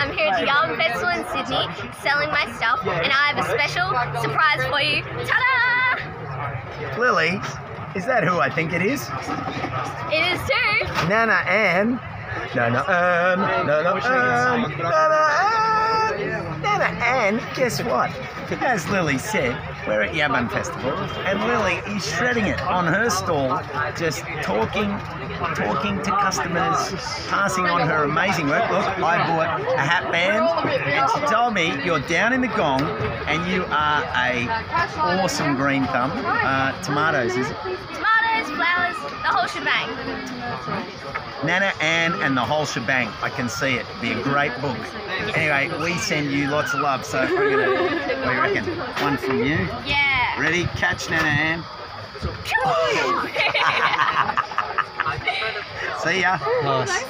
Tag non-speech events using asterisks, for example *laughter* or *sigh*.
I'm here at the Yabun Festival in Sydney selling my stuff, and I have a special surprise for you. Ta-da! Lilly, is that who I think it is? It is too. Nana Ann. No, no, um, no, no, um, Nana Ann. Ann, guess what? As Lilly said, we're at Yabun Festival, and Lilly is shredding it on her stall, just talking, talking to customers, passing on her amazing work. Look, I bought a hat band, and she told me you're down in the gong, and you are a awesome green thumb. Uh, tomatoes, is it? Tomatoes, flowers, the whole shebang. Nana Ann and the whole shebang. I can see it. Be a great book. Anyway, we send you lots of love. So we're gonna, what do you reckon? One from you. Yeah. Ready? Catch Nana Ann. *laughs* See ya. Nice.